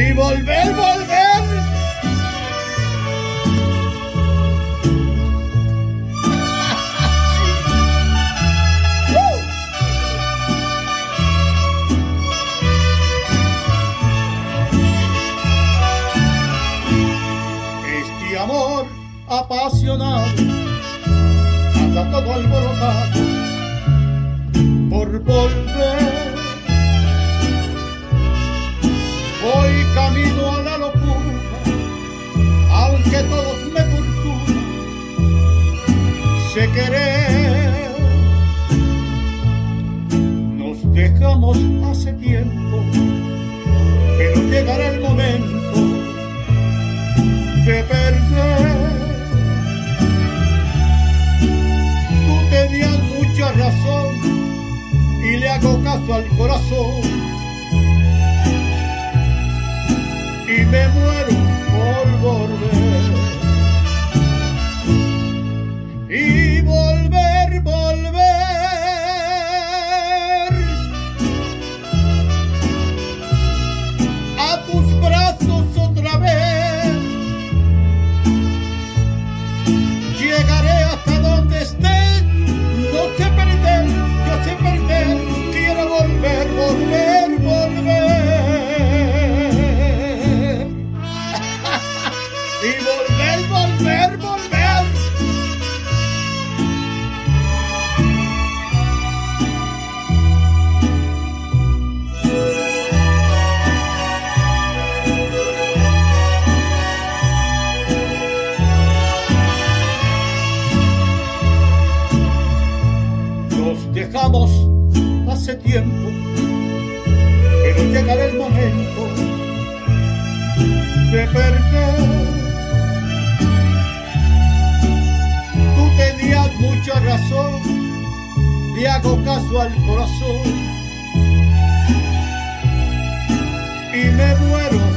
y volver, volver. Este amor apasionado anda todo alborotado por volver. Dejamos hace tiempo, pero llegará el momento de perder. Tú tenías mucha razón y le hago caso al corazón. Volver, volver, volver. Nos dejamos hace tiempo, pero llegará el momento de perder. Mucha razón, le hago caso al corazón. Y me muero